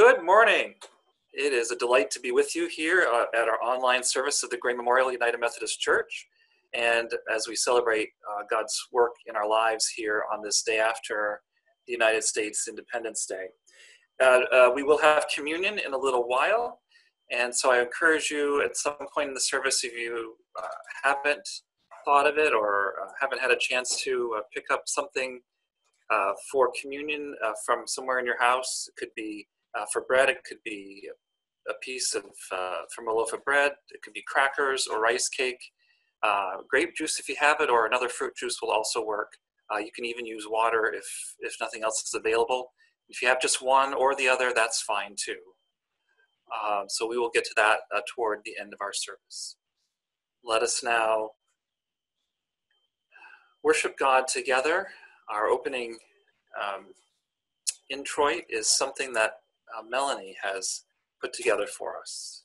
Good morning. It is a delight to be with you here uh, at our online service of the Gray Memorial United Methodist Church. And as we celebrate uh, God's work in our lives here on this day after the United States Independence Day, uh, uh we will have communion in a little while. And so I encourage you at some point in the service, if you uh, haven't thought of it or uh, haven't had a chance to pick up something for communion from somewhere in your house, it could be uh, for bread, it could be a piece of uh, from a loaf of bread. It could be crackers or rice cake. Uh, grape juice, if you have it, or another fruit juice will also work. Uh, you can even use water if if nothing else is available. If you have just one or the other, that's fine too. Um, so we will get to that uh, toward the end of our service. Let us now worship God together. Our opening um, introit is something that uh, Melanie has put together for us.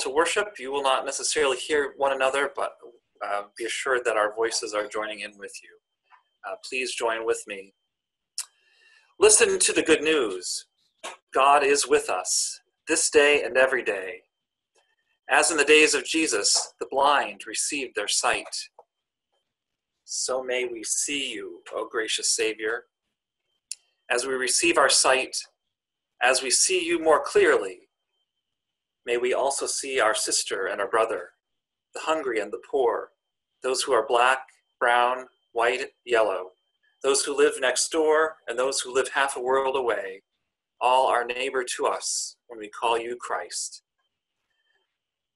To worship. You will not necessarily hear one another, but uh, be assured that our voices are joining in with you. Uh, please join with me. Listen to the good news. God is with us this day and every day. As in the days of Jesus, the blind received their sight. So may we see you, O gracious Savior. As we receive our sight, as we see you more clearly, May we also see our sister and our brother, the hungry and the poor, those who are black, brown, white, yellow, those who live next door and those who live half a world away, all our neighbor to us when we call you Christ.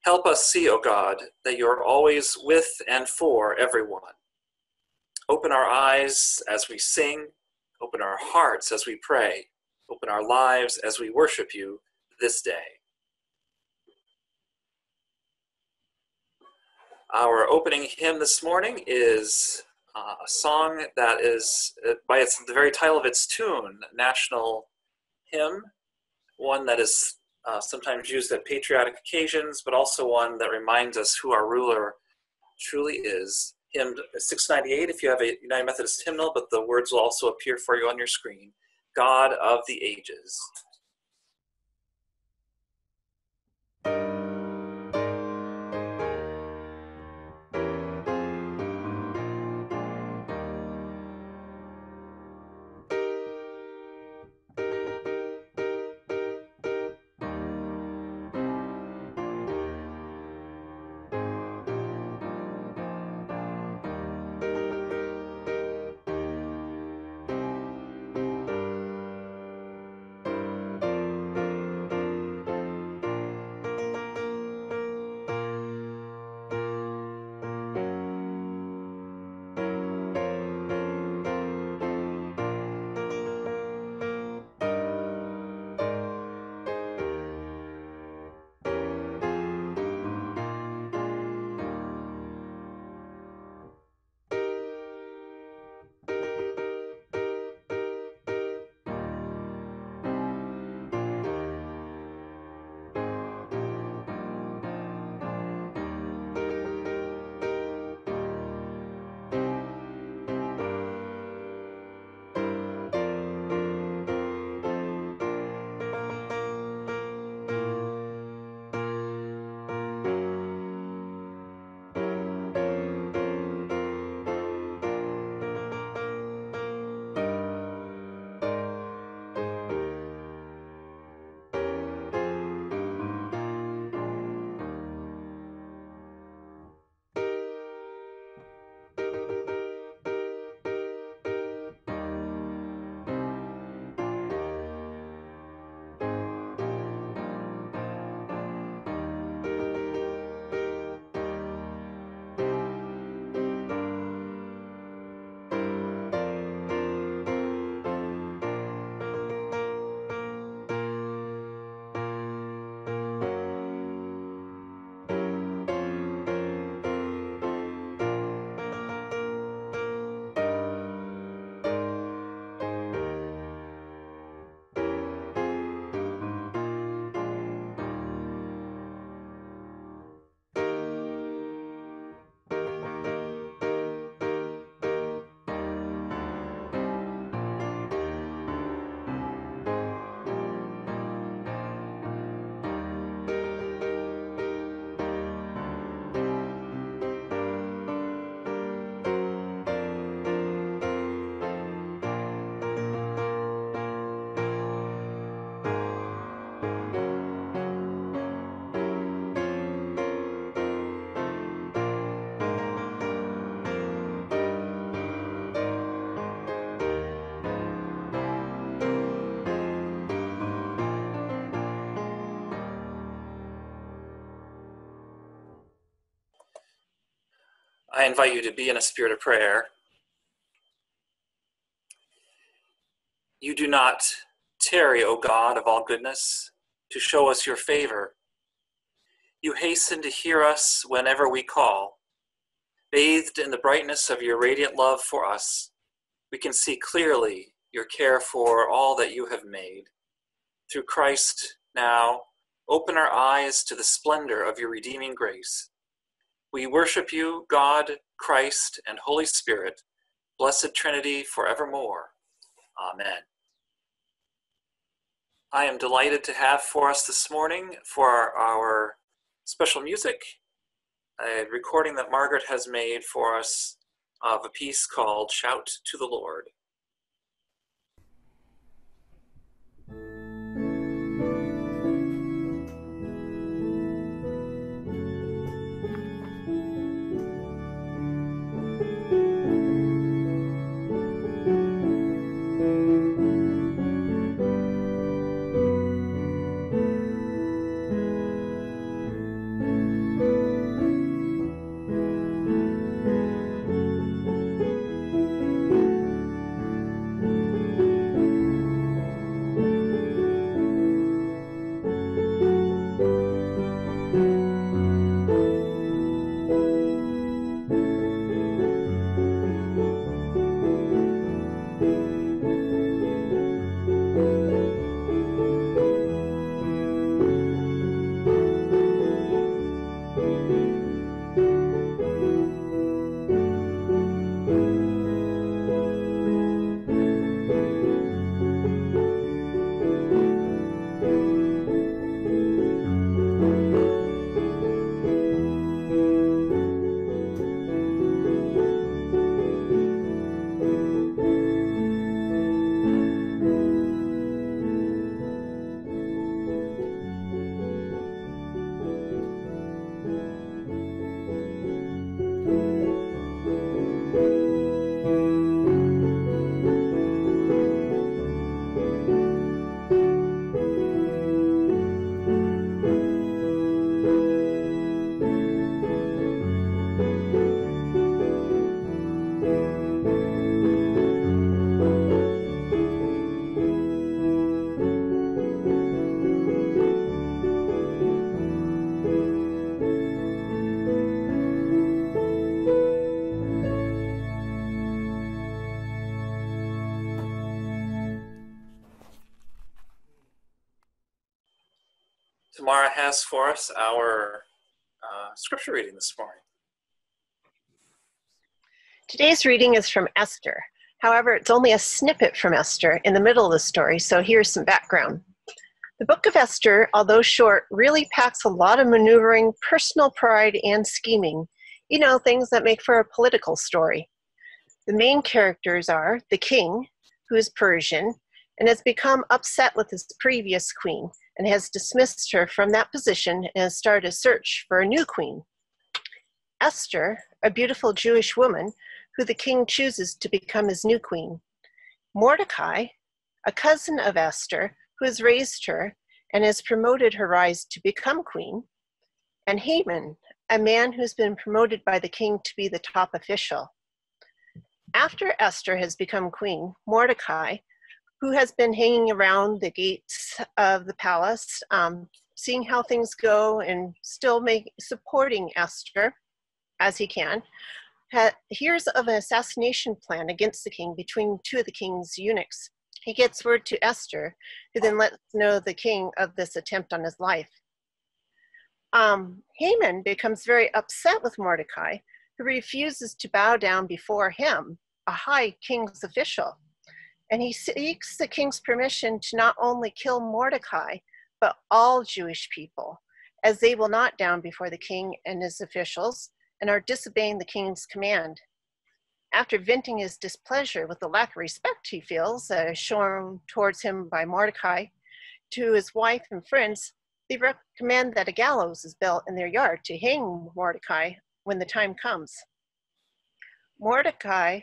Help us see, O God, that you are always with and for everyone. Open our eyes as we sing, open our hearts as we pray, open our lives as we worship you this day. Our opening hymn this morning is uh, a song that is, uh, by its, the very title of its tune, national hymn, one that is uh, sometimes used at patriotic occasions, but also one that reminds us who our ruler truly is. Hymn 698 if you have a United Methodist hymnal, but the words will also appear for you on your screen. God of the ages. I invite you to be in a spirit of prayer. You do not tarry, O God of all goodness, to show us your favor. You hasten to hear us whenever we call. Bathed in the brightness of your radiant love for us, we can see clearly your care for all that you have made. Through Christ, now, open our eyes to the splendor of your redeeming grace. We worship you, God, Christ, and Holy Spirit, blessed Trinity, forevermore. Amen. I am delighted to have for us this morning for our, our special music, a recording that Margaret has made for us of a piece called Shout to the Lord. Tamara has for us our uh, scripture reading this morning. Today's reading is from Esther. However, it's only a snippet from Esther in the middle of the story, so here's some background. The book of Esther, although short, really packs a lot of maneuvering, personal pride, and scheming. You know, things that make for a political story. The main characters are the king, who is Persian, and has become upset with his previous queen, and has dismissed her from that position and has started a search for a new queen. Esther, a beautiful Jewish woman who the king chooses to become his new queen. Mordecai, a cousin of Esther who has raised her and has promoted her rise to become queen. And Haman, a man who's been promoted by the king to be the top official. After Esther has become queen, Mordecai who has been hanging around the gates of the palace, um, seeing how things go and still make, supporting Esther as he can, ha- hears of an assassination plan against the king between two of the king's eunuchs. He gets word to Esther, who then lets know the king of this attempt on his life. Um, Haman becomes very upset with Mordecai, who refuses to bow down before him, a high king's official and he seeks the king's permission to not only kill Mordecai, but all Jewish people, as they will not down before the king and his officials and are disobeying the king's command. After venting his displeasure with the lack of respect he feels uh, shown towards him by Mordecai to his wife and friends, they recommend that a gallows is built in their yard to hang Mordecai when the time comes. Mordecai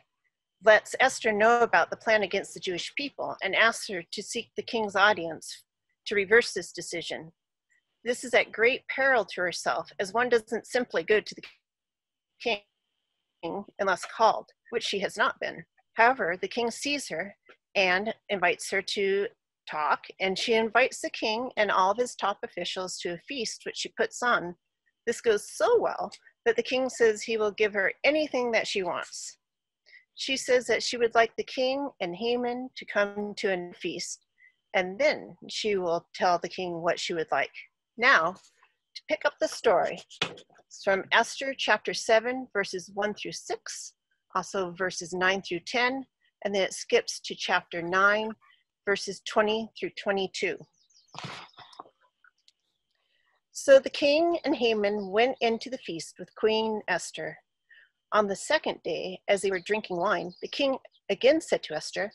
lets Esther know about the plan against the Jewish people and asks her to seek the king's audience to reverse this decision. This is at great peril to herself, as one doesn't simply go to the king unless called, which she has not been. However, the king sees her and invites her to talk, and she invites the king and all of his top officials to a feast which she puts on. This goes so well that the king says he will give her anything that she wants. She says that she would like the king and Haman to come to a feast, and then she will tell the king what she would like. Now, to pick up the story, it's from Esther chapter 7, verses 1 through 6, also verses 9 through 10, and then it skips to chapter 9, verses 20 through 22. So the king and Haman went into the feast with Queen Esther. On the second day, as they were drinking wine, the king again said to Esther,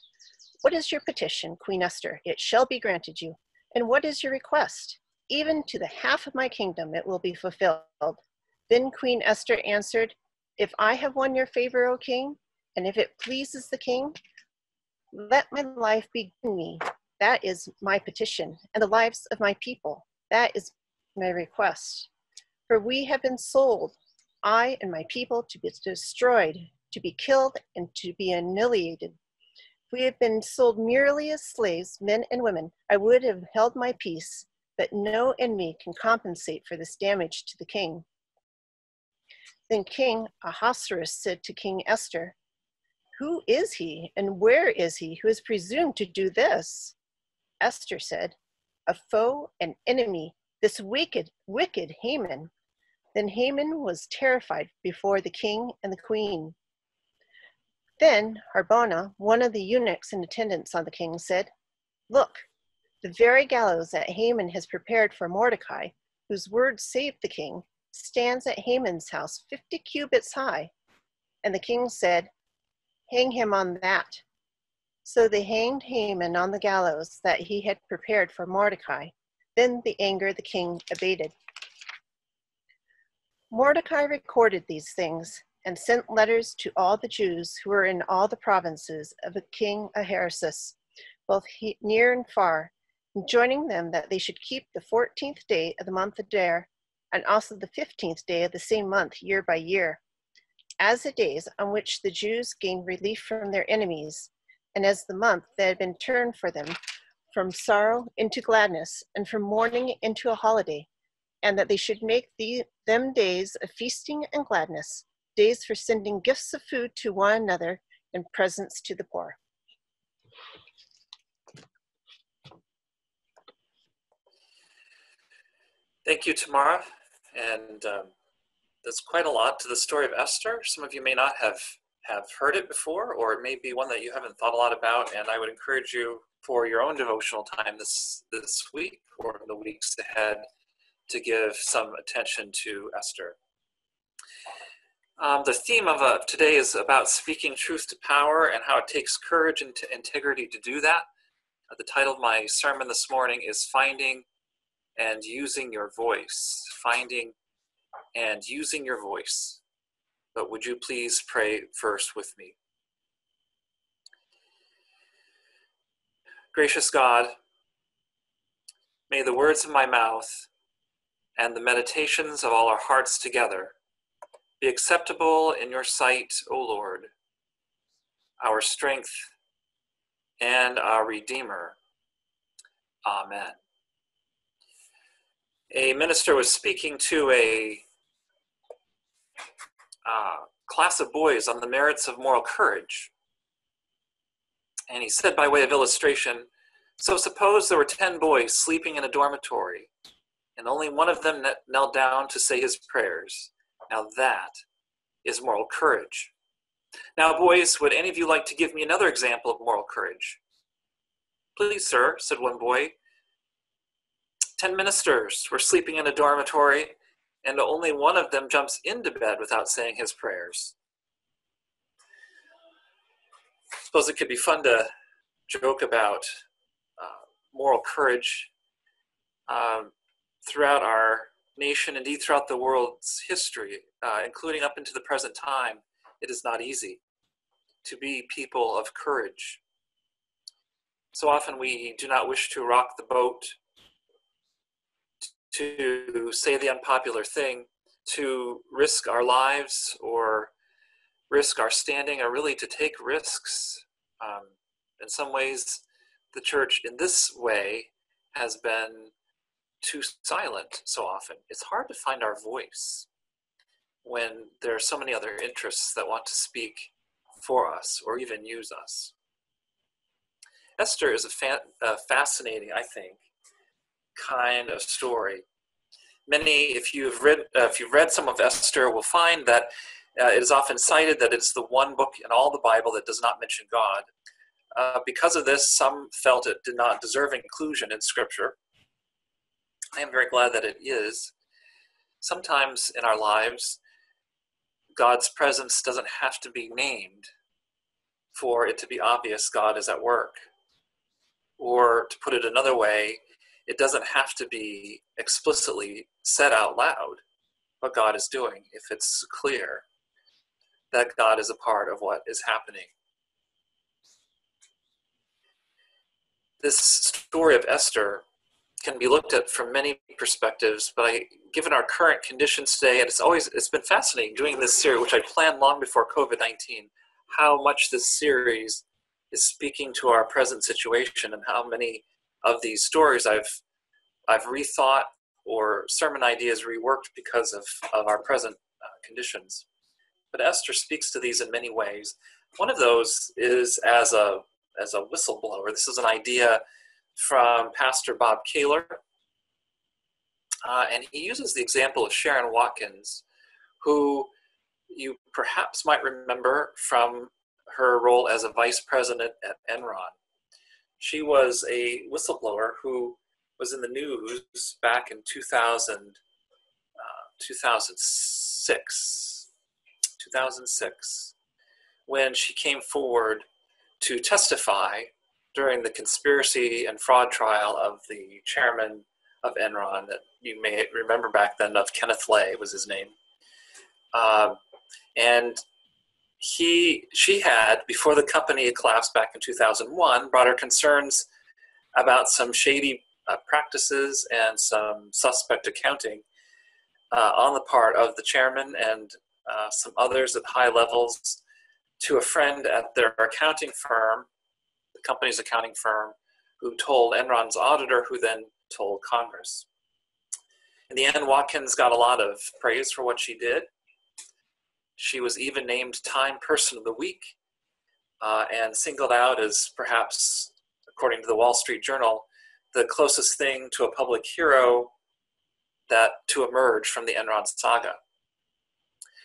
What is your petition, Queen Esther? It shall be granted you. And what is your request? Even to the half of my kingdom it will be fulfilled. Then Queen Esther answered, If I have won your favor, O king, and if it pleases the king, let my life be given me. That is my petition, and the lives of my people. That is my request. For we have been sold, I and my people, to be destroyed, to be killed, and to be annihilated. If we had been sold merely as slaves, men and women, I would have held my peace, but no enemy can compensate for this damage to the king. Then King Ahasuerus said to King Esther, who is he and where is he who has presumed to do this? Esther said, A foe, an enemy, this wicked, wicked Haman. Then Haman was terrified before the king and the queen. Then Harbona, one of the eunuchs in attendance on the king, said, Look, the very gallows that Haman has prepared for Mordecai, whose word saved the king, stands at Haman's house fifty cubits high. And the king said, Hang him on that. So they hanged Haman on the gallows that he had prepared for Mordecai. Then the anger of the king abated. Mordecai recorded these things and sent letters to all the Jews who were in all the provinces of King Ahasuerus, both he, near and far, enjoining them that they should keep the fourteenth day of the month Adar, and also the fifteenth day of the same month year by year, as the days on which the Jews gained relief from their enemies, and as the month that had been turned for them from sorrow into gladness, and from mourning into a holiday, and that they should make the, them days of feasting and gladness, days for sending gifts of food to one another and presents to the poor. Thank you, Tamara. And um, that's quite a lot to the story of Esther. Some of you may not have have heard it before, or it may be one that you haven't thought a lot about. And I would encourage you for your own devotional time this this week or the weeks ahead to give some attention to Esther. Um, the theme of uh, today is about speaking truth to power and how it takes courage and integrity to do that. Uh, the title of my sermon this morning is Finding and Using Your Voice. Finding and using your voice. But would you please pray first with me? Gracious God, may the words of my mouth and the meditations of all our hearts together be acceptable in your sight, O Lord, our strength and our Redeemer. Amen. A minister was speaking to a uh, class of boys on the merits of moral courage. And he said, by way of illustration, so suppose there were 10 boys sleeping in a dormitory, and only one of them knelt down to say his prayers. Now that is moral courage. Now, boys, would any of you like to give me another example of moral courage? Please, sir, said one boy. Ten ministers were sleeping in a dormitory, and only one of them jumps into bed without saying his prayers. I suppose it could be fun to joke about uh, moral courage um, throughout our nation, indeed throughout the world's history, uh, including up into the present time. It is not easy to be people of courage. So often we do not wish to rock the boat to say the unpopular thing, to risk our lives or risk our standing or really to take risks. Um, in some ways, the church in this way has been too silent so often. It's hard to find our voice when there are so many other interests that want to speak for us or even use us. Esther is a, fa- a fascinating, I think, kind of story. Many, if you've read, uh, if you've read some of Esther, will find that uh, it is often cited that it's the one book in all the Bible that does not mention God. Uh, because of this, some felt it did not deserve inclusion in Scripture. I am very glad that it is. Sometimes in our lives, God's presence doesn't have to be named for it to be obvious God is at work. Or to put it another way, it doesn't have to be explicitly said out loud what God is doing if it's clear that God is a part of what is happening. This story of Esther can be looked at from many perspectives, but I, given our current conditions today, and it's always it's been fascinating doing this series, which I planned long before COVID nineteen, how much this series is speaking to our present situation, and how many of these stories I've I've rethought or sermon ideas reworked because of, of our present uh, conditions. But Esther speaks to these in many ways. One of those is as a as a whistleblower. This is an idea from Pastor Bob Kaler. Uh, and he uses the example of Sherron Watkins, who you perhaps might remember from her role as a vice president at Enron. She was a whistleblower who was in the news back in 2000, uh, 2006, 2006, when she came forward to testify during the conspiracy and fraud trial of the chairman of Enron that you may remember back then of Kenneth Lay was his name. Um, and he, she had, before the company collapsed back in 2001, brought her concerns about some shady uh, practices and some suspect accounting uh, on the part of the chairman and uh, some others at high levels to a friend at their accounting firm company's accounting firm who told Enron's auditor, who then told Congress. In the end, Watkins got a lot of praise for what she did. She was even named Time Person of the Week uh, and singled out as perhaps, according to the Wall Street Journal, the closest thing to a public hero that to emerge from the Enron saga.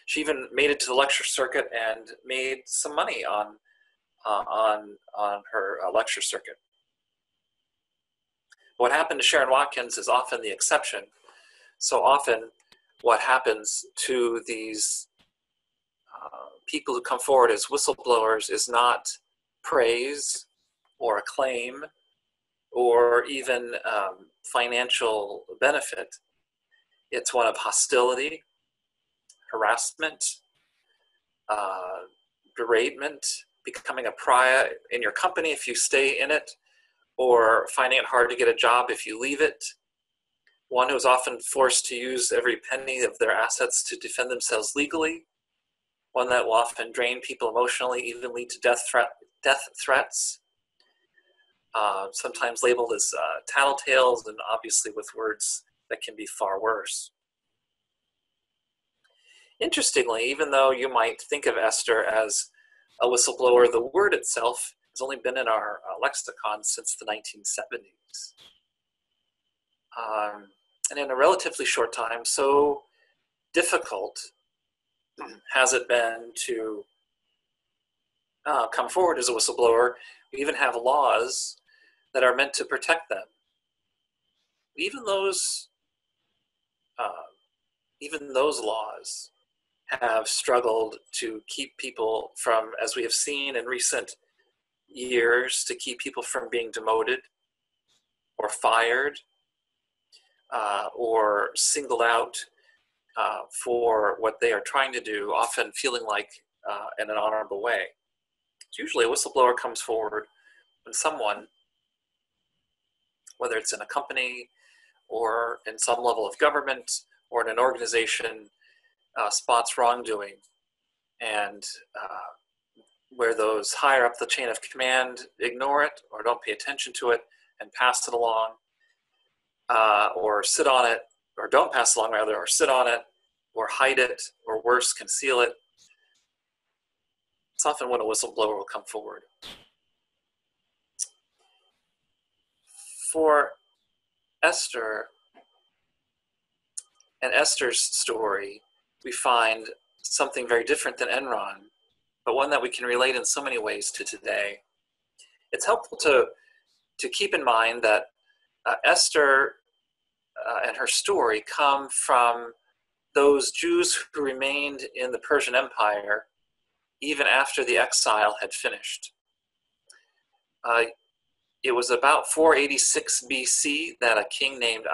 She even made it to the lecture circuit and made some money on uh, on, on her uh, lecture circuit. What happened to Sherron Watkins is often the exception. So often, what happens to these uh, people who come forward as whistleblowers is not praise or acclaim or even um, financial benefit. It's one of hostility, harassment, uh, beratement, becoming a pariah in your company if you stay in it, or finding it hard to get a job if you leave it. One who is often forced to use every penny of their assets to defend themselves legally. One that will often drain people emotionally, even lead to death, threat, death threats. Uh, sometimes labeled as uh, tattletales, and obviously with words that can be far worse. Interestingly, even though you might think of Esther as a whistleblower, the word itself has only been in our uh, lexicon since the 1970s. Um, and in a relatively short time, so difficult has it been to uh, come forward as a whistleblower. We even have laws that are meant to protect them. Even those, uh, even those laws have struggled to keep people from, as we have seen in recent years, to keep people from being demoted or fired uh, or singled out uh, for what they are trying to do, often feeling like uh, in an honorable way. So usually a whistleblower comes forward when someone, whether it's in a company or in some level of government or in an organization, uh, spots wrongdoing and uh, where those higher up the chain of command ignore it or don't pay attention to it and pass it along, uh, or sit on it, or don't pass along rather, or sit on it, or hide it, or worse, conceal it. It's often when a whistleblower will come forward. For Esther and Esther's story, we find something very different than Enron, but one that we can relate in so many ways to today. It's helpful to, to keep in mind that uh, Esther uh, and her story come from those Jews who remained in the Persian Empire even after the exile had finished. Uh, it was about 486 BC that a king named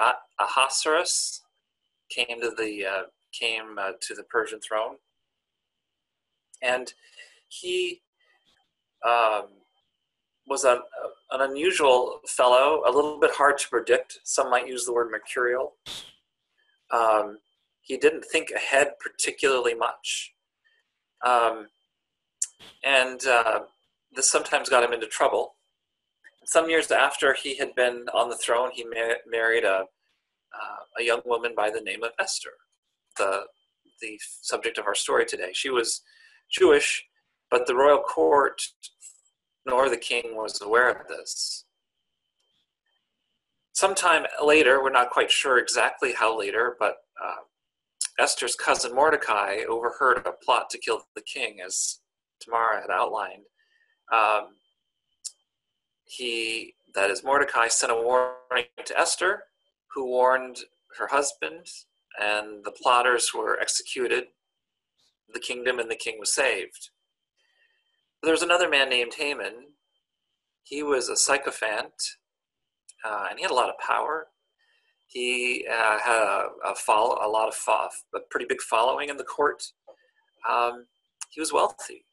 Ahasuerus came to the uh, came uh, to the Persian throne, and he um, was a, an unusual fellow, a little bit hard to predict. Some might use the word mercurial. Um, he didn't think ahead particularly much. Um, and uh, this sometimes got him into trouble. Some years after he had been on the throne, he ma- married a, uh, a young woman by the name of Esther, the, the subject of our story today. She was Jewish, but the royal court nor the king was aware of this. Sometime later, we're not quite sure exactly how later, but uh, Esther's cousin Mordecai overheard a plot to kill the king, as Tamara had outlined. Um, he, that is, Mordecai, sent a warning to Esther, who warned her husband, and the plotters were executed. The kingdom and the king was saved. There was another man named Haman. He was a sycophant, uh, and he had a lot of power. He uh, had a, a, follow, a lot of fo- a pretty big following in the court. Um, he was wealthy,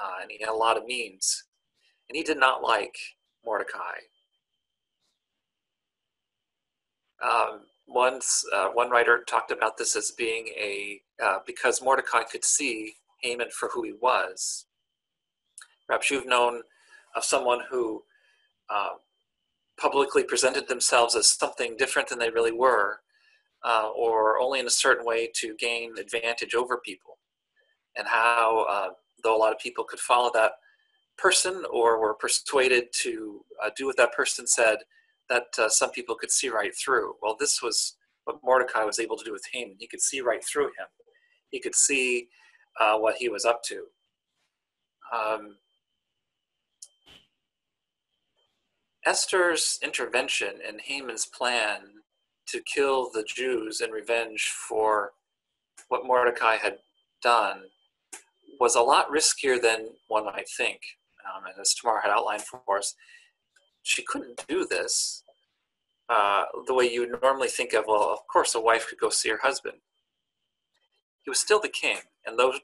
uh, and he had a lot of means, and he did not like Mordecai. Um, once uh, one writer talked about this as being a uh, because Mordecai could see Haman for who he was. Perhaps you've known of someone who uh, publicly presented themselves as something different than they really were, uh, or only in a certain way to gain advantage over people, and how, uh, though a lot of people could follow that person or were persuaded to uh, do what that person said, that uh, some people could see right through. Well, this was what Mordecai was able to do with Haman. He could see right through him. He could see uh, what he was up to. Um, Esther's intervention in Haman's plan to kill the Jews in revenge for what Mordecai had done was a lot riskier than one might think. Um, and as Tamar had outlined for us, she couldn't do this uh, the way you would normally think of, well, of course, a wife could go see her husband. He was still the king, and though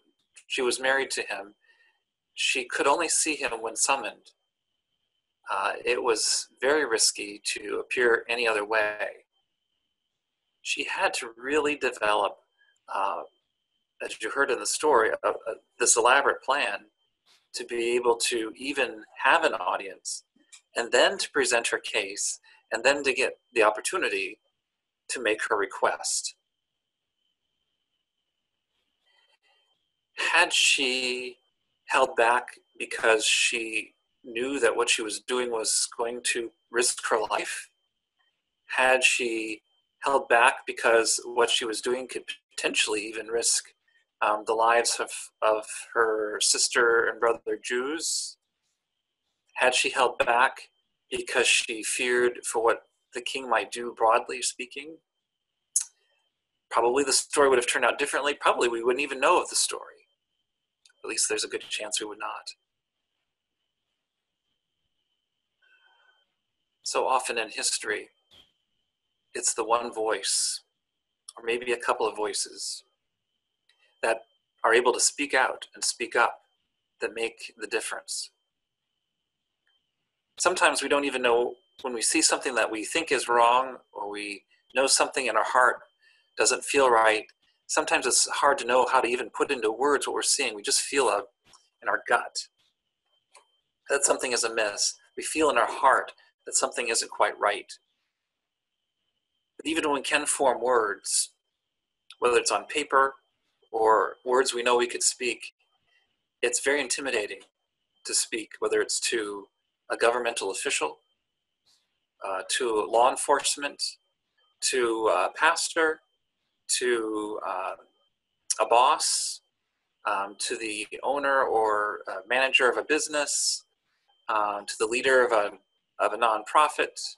she was married to him, she could only see him when summoned uh, it was very risky to appear any other way. She had to really develop, uh, as you heard in the story, uh, this elaborate plan to be able to even have an audience and then to present her case and then to get the opportunity to make her request. Had she held back because she knew that what she was doing was going to risk her life? Had she held back because what she was doing could potentially even risk um, the lives of, of her sister and brother Jews? Had she held back because she feared for what the king might do, broadly speaking? Probably the story would have turned out differently. Probably we wouldn't even know of the story. At least there's a good chance we would not. so often in history, it's the one voice, or maybe a couple of voices, that are able to speak out and speak up that make the difference. Sometimes we don't even know when we see something that we think is wrong or we know something in our heart doesn't feel right. sometimes it's hard to know how to even put into words what we're seeing. We just feel a, in our gut that something is amiss. We feel in our heart that something isn't quite right. But even when we can form words, whether it's on paper or words we know we could speak, it's very intimidating to speak, whether it's to a governmental official, uh, to law enforcement, to a pastor, to uh, a boss, um, to the owner or uh, manager of a business, um, to the leader of a, of a nonprofit,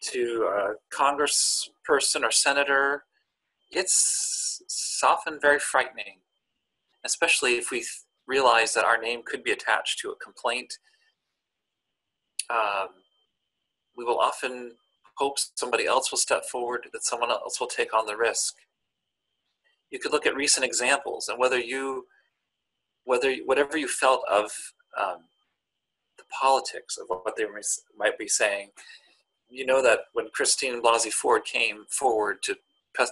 to a congressperson or senator, it's often very frightening, especially if we realize that our name could be attached to a complaint. Um, we will often hope somebody else will step forward, that someone else will take on the risk. You could look at recent examples and whether you, whether whatever you felt of um, the politics of what they might be saying, you know that when Christine Blasey Ford came forward to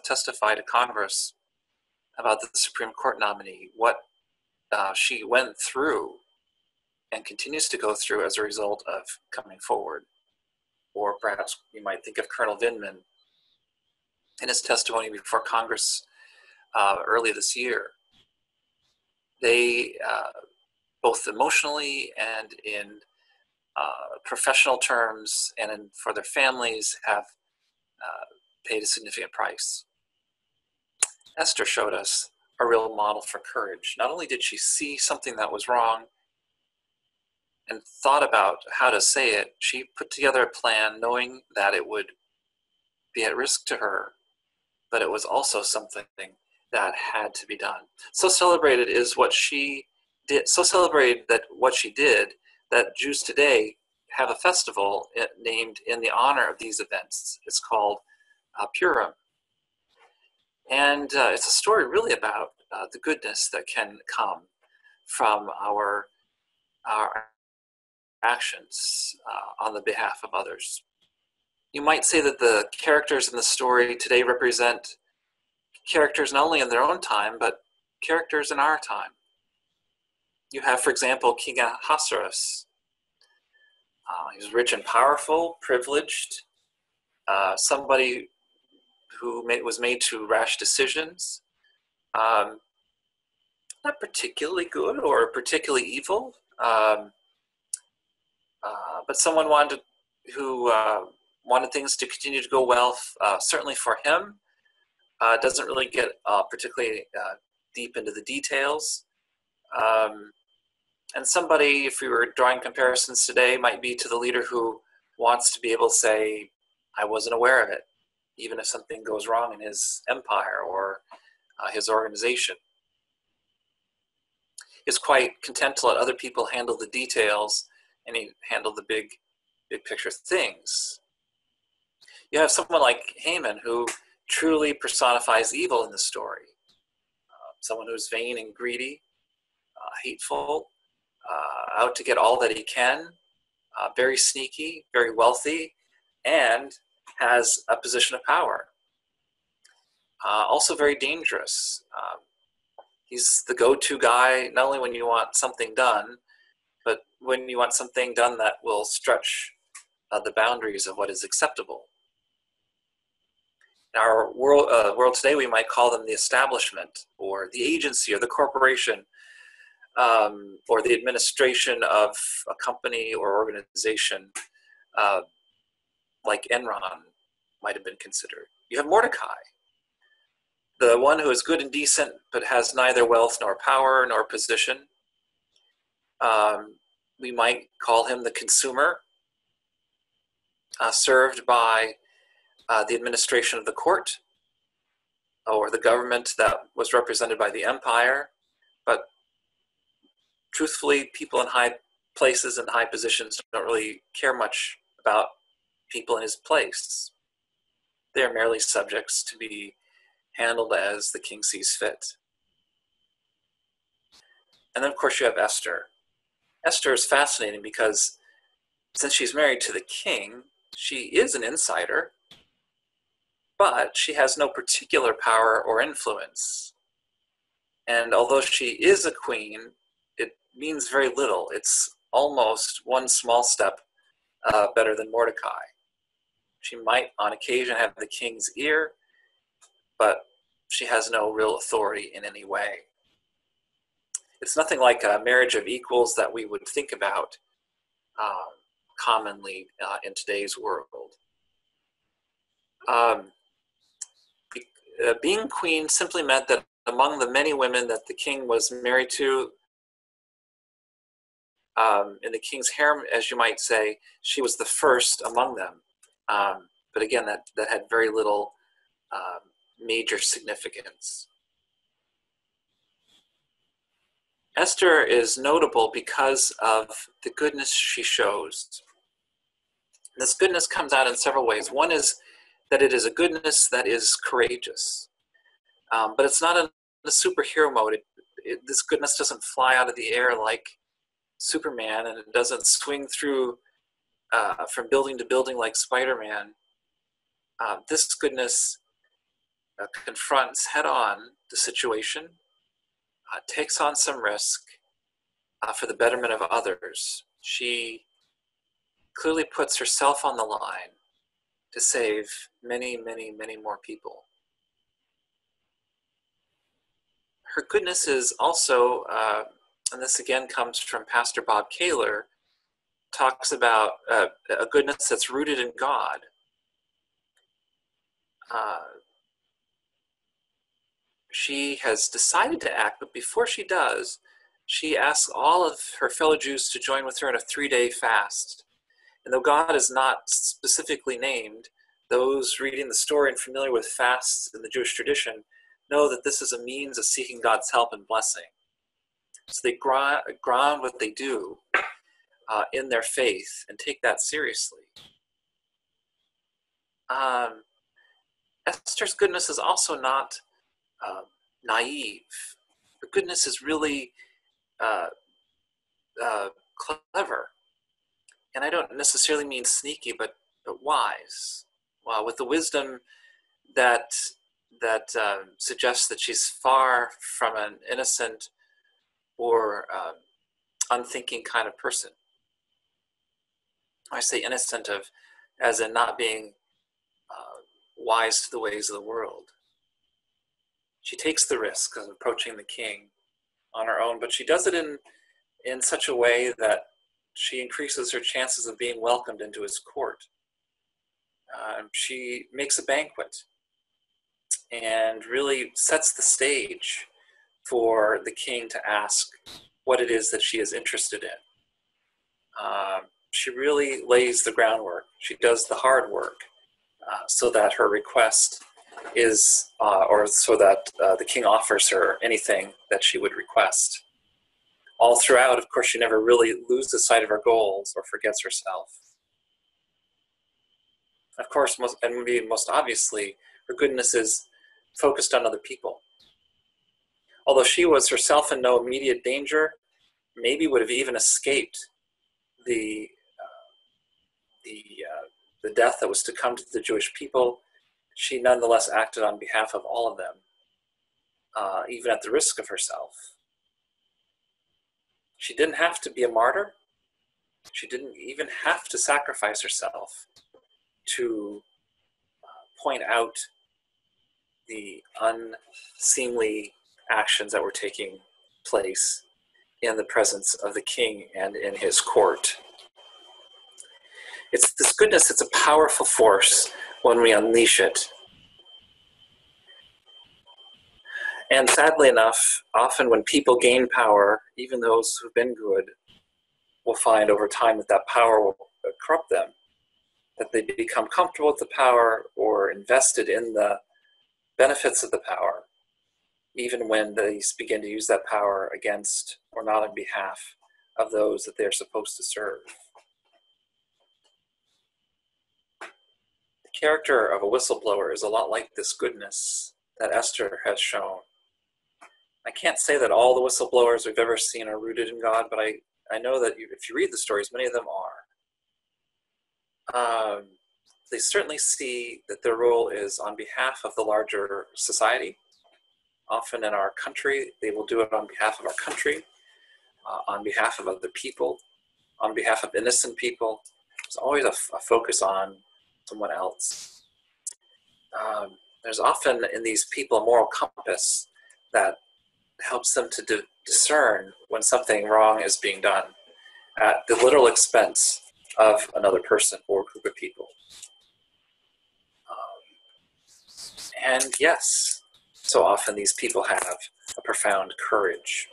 testify to Congress about the Supreme Court nominee, what uh, she went through and continues to go through as a result of coming forward. Or perhaps you might think of Colonel Vindman in his testimony before Congress uh, early this year. They, uh, both emotionally and in uh, professional terms and in, for their families, have uh, paid a significant price. Esther showed us a real model for courage. Not only did she see something that was wrong and thought about how to say it, she put together a plan knowing that it would be at risk to her, but it was also something that had to be done. So celebrated is what she did, so celebrated that what she did that Jews today have a festival named in the honor of these events. It's called uh, Purim. And uh, it's a story really about uh, the goodness that can come from our, our actions uh, on the behalf of others. You might say that the characters in the story today represent characters not only in their own time, but characters in our time. You have, for example, King Ahasuerus. Uh, he was rich and powerful, privileged, uh, somebody who made, was made to rash decisions. Um, not particularly good or particularly evil, um, uh, but someone wanted who uh, wanted things to continue to go well. Uh, certainly for him, uh, doesn't really get uh, particularly deep into the details. Um, and somebody, if we were drawing comparisons today, might be to the leader who wants to be able to say, "I wasn't aware of it." even if something goes wrong in his empire or his organization. He's quite content to let other people handle the details and he handled the big, big picture things. You have someone like Haman who truly personifies evil in the story. Uh, someone who's vain and greedy, uh, hateful, uh, out to get all that he can, uh, very sneaky, very wealthy, and has a position of power. Uh, also, very dangerous. Um, he's the go to guy, not only when you want something done, when you want something done that will stretch uh, the boundaries of what is acceptable. In our world, uh, world today, we might call them the establishment, or the agency, or the corporation, um, or the administration of a company or organization. Uh, like Enron might have been considered. You have Mordecai, the one who is good and decent, but has neither wealth nor power nor position. Um, we might call him the consumer, uh, served by uh, the administration of the court or the government that was represented by the empire. But truthfully, people in high places and high positions don't really care much about people in his place. They are merely subjects to be handled as the king sees fit. And then, of course, you have Esther. Esther is fascinating because since she's married to the king, she is an insider, but she has no particular power or influence. And although she is a queen, it means very little. It's almost one small step uh, better than Mordecai. She might, on occasion, have the king's ear, but she has no real authority in any way. It's nothing like a marriage of equals that we would think about um, commonly uh, in today's world. Um, uh, being queen simply meant that among the many women that the king was married to, um, in the king's harem, as you might say, she was the first among them. Um, but again, that, that had very little um, major significance. Esther is notable because of the goodness she shows. This goodness comes out in several ways. One is that it is a goodness that is courageous, um, but it's not in the superhero mode. It, it, this goodness doesn't fly out of the air like Superman, and it doesn't swing through uh, from building to building like Spider Man. Uh, this goodness uh, confronts head on the situation, uh, takes on some risk uh, for the betterment of others. She clearly puts herself on the line to save many, many, many more people. Her goodness is also, uh, and this again comes from Pastor Bob Kaler, talks about uh, a goodness that's rooted in God. She has decided to act, but before she does, she asks all of her fellow Jews to join with her in a three day fast. And though God is not specifically named, those reading the story and familiar with fasts in the Jewish tradition know that this is a means of seeking God's help and blessing. So they ground, what they do uh, in their faith and take that seriously. Um, Esther's goodness is also not uh, naive. Her goodness is really uh, uh, clever. And I don't necessarily mean sneaky, but, but wise. Well, with the wisdom that that um, suggests that she's far from an innocent or um, unthinking kind of person. I say innocent of, as in not being uh, wise to the ways of the world. She takes the risk of approaching the king on her own, but she does it in in such a way that she increases her chances of being welcomed into his court. Um, she makes a banquet and really sets the stage for the king to ask what it is that she is interested in. Um, she really lays the groundwork. She does the hard work uh, so that her request is, uh, or so that uh, the king offers her anything that she would request. All throughout, of course, she never really loses sight of her goals or forgets herself. Of course, most, and maybe most obviously, her goodness is focused on other people. Although she was herself in no immediate danger, maybe would have even escaped the uh, the uh, the death that was to come to the Jewish people. She nonetheless acted on behalf of all of them, uh, even at the risk of herself. She didn't have to be a martyr. She didn't even have to sacrifice herself to uh, point out the unseemly actions that were taking place in the presence of the king and in his court. It's this goodness, it's a powerful force when we unleash it. And sadly enough, often when people gain power, even those who've been good will find over time that that power will corrupt them that they become comfortable with the power or invested in the benefits of the power, even when they begin to use that power against or not on behalf of those that they're supposed to serve. Character of a whistleblower is a lot like this goodness that Esther has shown. I can't say that all the whistleblowers we've ever seen are rooted in God, but I, I know that if you read the stories, many of them are um, they certainly see that their role is on behalf of the larger society Often in our country, they will do it on behalf of our country, uh, on behalf of other people, on behalf of innocent people. There's always a, a focus on someone else. Um, there's often in these people a moral compass that helps them to di- discern when something wrong is being done at the literal expense of another person or group of people. Um, and yes, so often these people have a profound courage.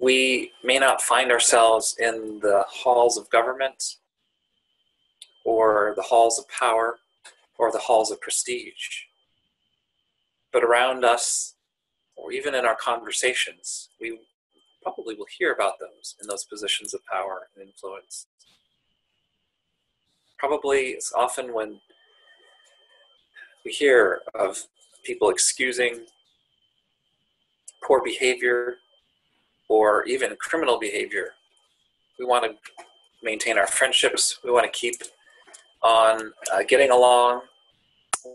We may not find ourselves in the halls of government or the halls of power or the halls of prestige. But around us, or even in our conversations, we probably will hear about those in those positions of power and influence. Probably it's often when we hear of people excusing poor behavior or even criminal behavior. We want to maintain our friendships, we want to keep on uh, getting along,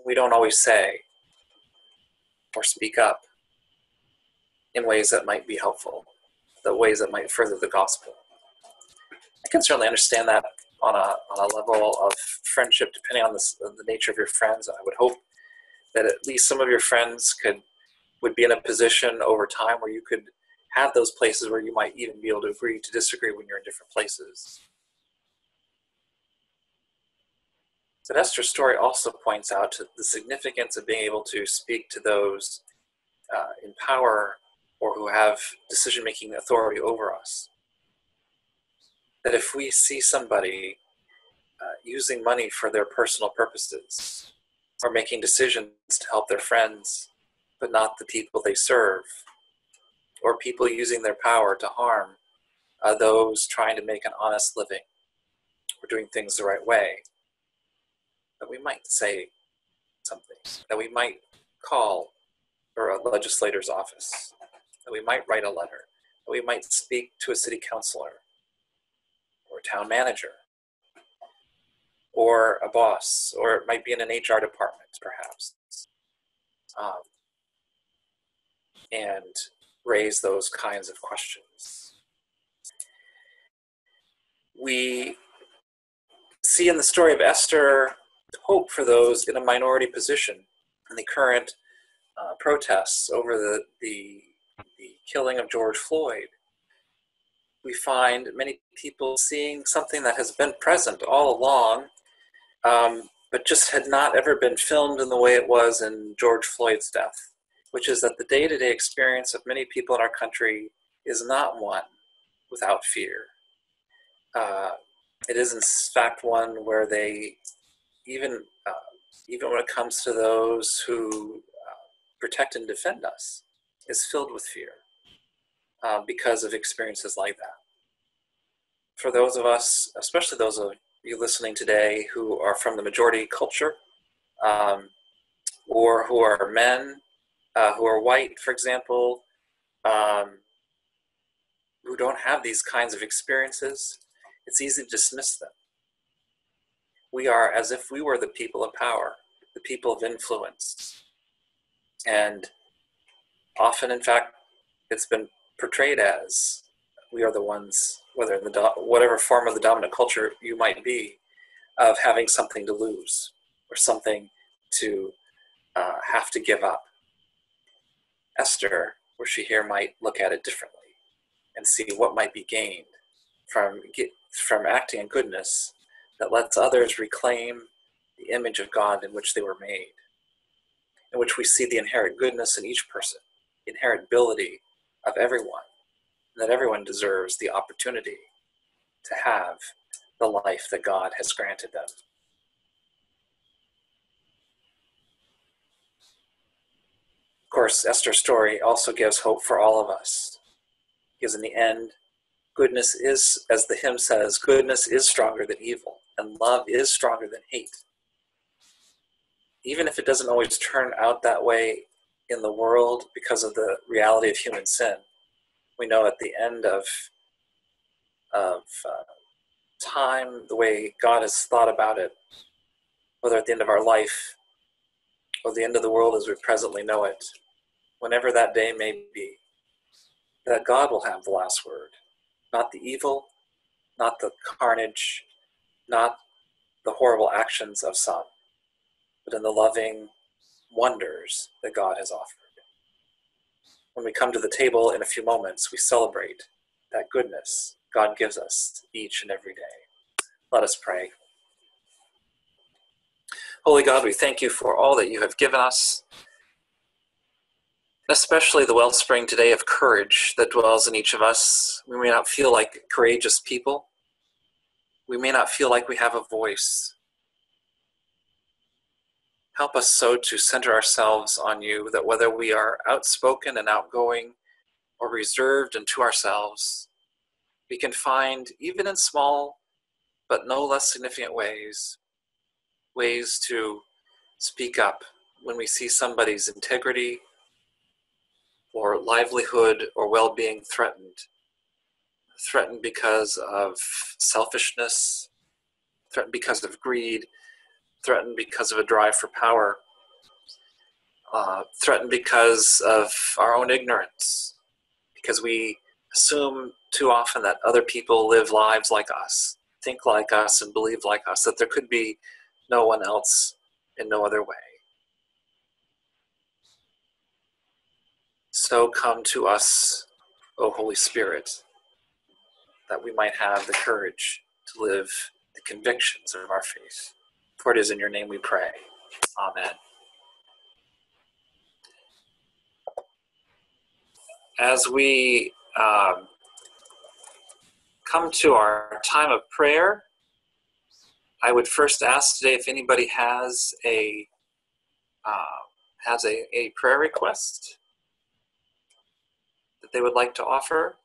we don't always say or speak up in ways that might be helpful, the ways that might further the gospel. I can certainly understand that on a, on a level of friendship, depending on the, the nature of your friends. I would hope that at least some of your friends could would be in a position over time where you could have those places where you might even be able to agree to disagree when you're in different places. Esther's story also points out the significance of being able to speak to those uh, in power or who have decision making authority over us. That if we see somebody uh, using money for their personal purposes or making decisions to help their friends, but not the people they serve, or people using their power to harm uh, those trying to make an honest living or doing things the right way, that we might say something, that we might call for a legislator's office, that we might write a letter, that we might speak to a city councilor or a town manager or a boss, or it might be in an HR department, perhaps, um, and raise those kinds of questions. We see in the story of Esther hope for those in a minority position in the current uh, protests over the, the, the killing of George Floyd. We find many people seeing something that has been present all along, um, but just had not ever been filmed in the way it was in George Floyd's death, which is that the day to day experience of many people in our country is not one without fear. Uh, it is, in fact, one where they even uh, even when it comes to those who uh, protect and defend us, is filled with fear uh, because of experiences like that. For those of us, especially those of you listening today who are from the majority culture, um, or who are men, uh, who are white, for example, um, who don't have these kinds of experiences, it's easy to dismiss them we are as if we were the people of power, the people of influence. And often, in fact, it's been portrayed as we are the ones, whether in the do- whatever form of the dominant culture you might be, of having something to lose or something to uh, have to give up. Esther, were she here, might look at it differently and see what might be gained from from acting in goodness that lets others reclaim the image of God in which they were made, in which we see the inherent goodness in each person, inherent ability of everyone, that everyone deserves the opportunity to have the life that God has granted them. Course, Esther's story also gives hope for all of us, because in the end, goodness is, as the hymn says, goodness is stronger than evil and love is stronger than hate. Even if it doesn't always turn out that way in the world because of the reality of human sin, we know at the end of, of uh, time, the way God has thought about it, whether at the end of our life or the end of the world as we presently know it, whenever that day may be, that God will have the last word, not the evil, not the carnage, not the horrible actions of some, but in the loving wonders that God has offered. When we come to the table in a few moments, we celebrate that goodness God gives us each and every day. Let us pray. Holy God, we thank you for all that you have given us, especially the wellspring today of courage that dwells in each of us. We may not feel like courageous people, we may not feel like we have a voice. Help us so to center ourselves on you that whether we are outspoken and outgoing or reserved and to ourselves, we can find, even in small but no less significant ways, ways to speak up when we see somebody's integrity or livelihood or well being threatened. Threatened because of selfishness, threatened because of greed, threatened because of a drive for power, uh, threatened because of our own ignorance, because we assume too often that other people live lives like us, think like us, and believe like us, that there could be no one else in no other way. So come to us, O Holy Spirit, that we might have the courage to live the convictions of our faith. For it is in your name we pray. Amen. As we um, come to our time of prayer, I would first ask today if anybody has a uh, has a, a prayer request that they would like to offer.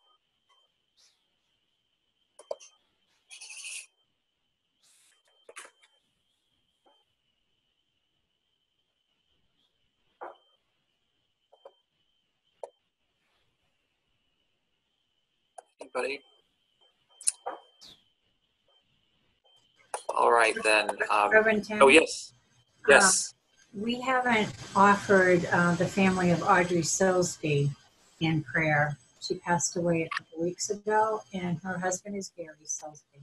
Anybody? All right then. Um, Reverend Tim, oh yes, yes. we haven't offered uh, the family of Audrey Silsby in prayer. She passed away a couple weeks ago, and her husband is Gary Silsby.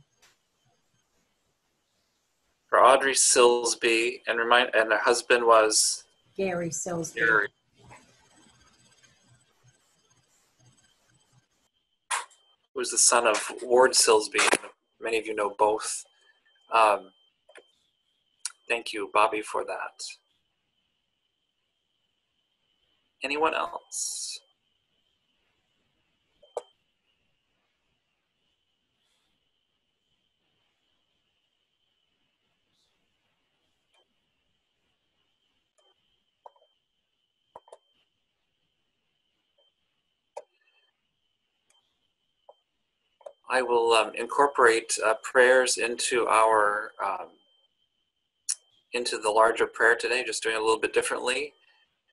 For Audrey Silsby, and remind, and her husband was Gary Silsby. Gary. Who was the son of Ward Silsby. Many of you know both. Um, thank you, Bobby, for that. Anyone else? I will um, incorporate uh, prayers into our um, into the larger prayer today, just doing it a little bit differently.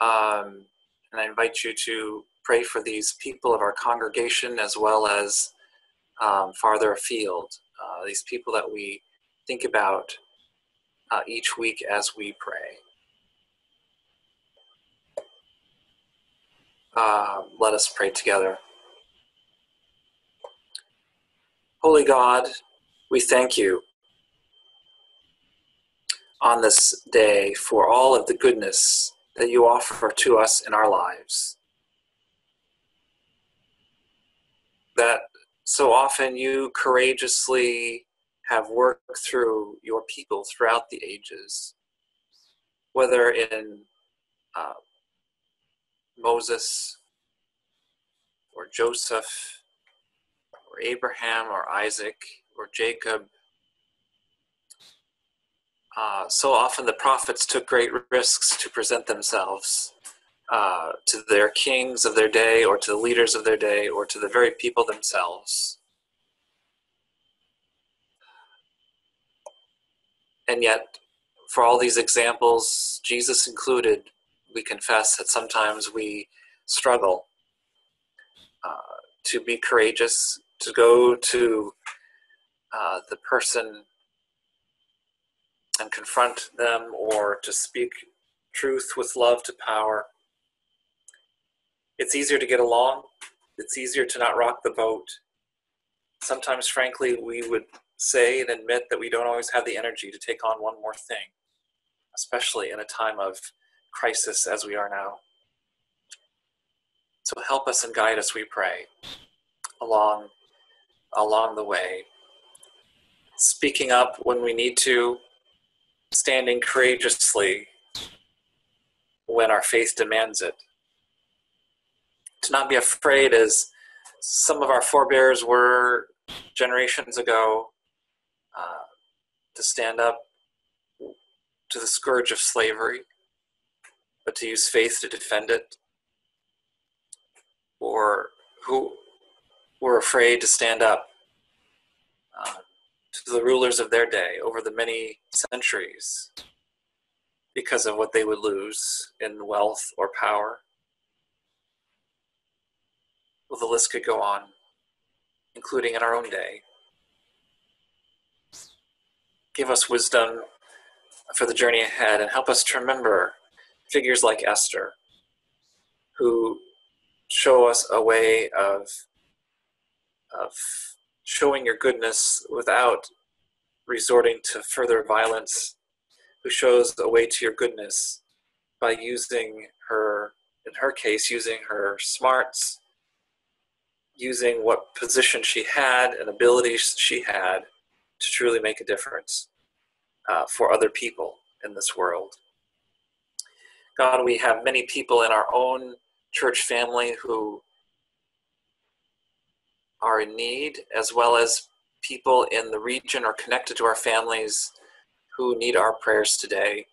Um, and I invite you to pray for these people of our congregation as well as um, farther afield, uh, these people that we think about uh, each week as we pray. Uh, let us pray together. Holy God, we thank you on this day for all of the goodness that you offer to us in our lives. That so often you courageously have worked through your people throughout the ages, whether in uh, Moses or Joseph Abraham or Isaac or Jacob. Uh, so often the prophets took great risks to present themselves uh, to their kings of their day or to the leaders of their day or to the very people themselves. And yet, for all these examples, Jesus included, we confess that sometimes we struggle uh, to be courageous to go to uh, the person and confront them or to speak truth with love to power. It's easier to get along, it's easier to not rock the boat. Sometimes, frankly, we would say and admit that we don't always have the energy to take on one more thing, especially in a time of crisis as we are now. So help us and guide us, we pray, along, along the way. Speaking up when we need to, standing courageously when our faith demands it. To not be afraid as some of our forebears were generations ago, uh, to stand up to the scourge of slavery, but to use faith to defend it, or who were afraid to stand up uh, to the rulers of their day over the many centuries because of what they would lose in wealth or power. Well, the list could go on, including in our own day. Give us wisdom for the journey ahead and help us to remember figures like Esther, who show us a way of, of showing your goodness without resorting to further violence, who shows a way to your goodness by using her, in her case, using her smarts, using what position she had and abilities she had to truly make a difference uh, for other people in this world. God, we have many people in our own church family who are in need, as well as people in the region or connected to our families who need our prayers today.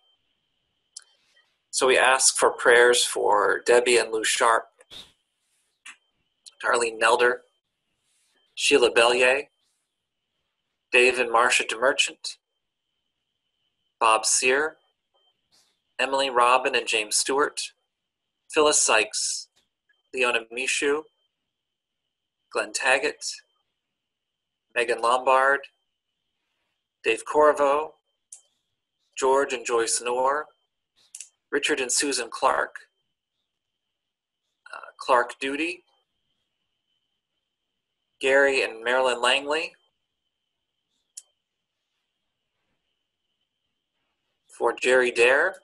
So we ask for prayers for Debbie and Lou Sharp, Darlene Nelder, Sheila Bellier, Dave and Marcia DeMerchant, Bob Sear, Emily Robin and James Stewart, Phyllis Sykes, Leona Mishu, Glenn Taggett, Megan Lombard, Dave Corvo, George and Joyce Knorr, Richard and Susan Clark, uh, Clark Duty, Gary and Marilyn Langley, for Jerry Dare,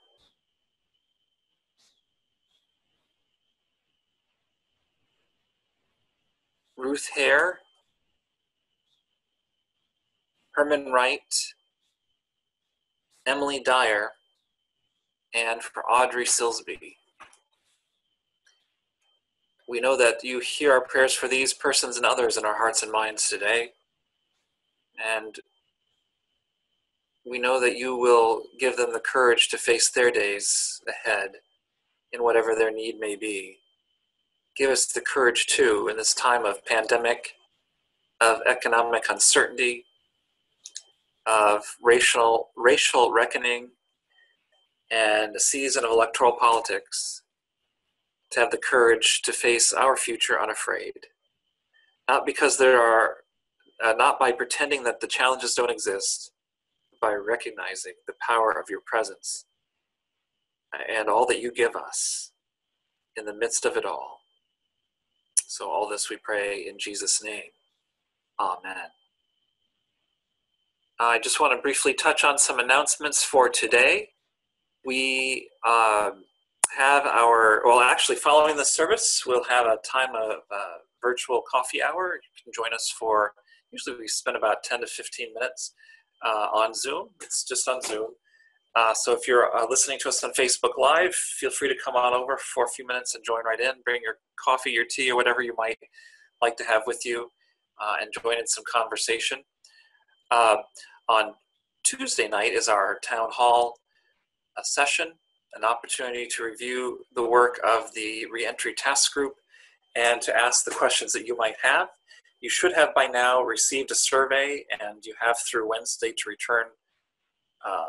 Ruth Hare, Herman Wright, Emily Dyer, and for Audrey Silsby. We know that you hear our prayers for these persons and others in our hearts and minds today. And we know that you will give them the courage to face their days ahead in whatever their need may be give us the courage too in this time of pandemic, of economic uncertainty, of racial racial reckoning, and a season of electoral politics, to have the courage to face our future unafraid. Not because there are, uh, not by pretending that the challenges don't exist, by recognizing the power of your presence and all that you give us in the midst of it all. So, all this we pray in Jesus' name. Amen. I just want to briefly touch on some announcements for today. We uh, have our, well, actually, following the service, we'll have a time of uh, virtual coffee hour. You can join us for, usually, we spend about 10 to 15 minutes uh, on Zoom. It's just on Zoom. Uh, so if you're uh, listening to us on Facebook Live, feel free to come on over for a few minutes and join right in. Bring your coffee, your tea, or whatever you might like to have with you, uh, and join in some conversation. Uh, on Tuesday night is our town hall uh, session, an opportunity to review the work of the reentry task group and to ask the questions that you might have. You should have by now received a survey, and you have through Wednesday to return uh,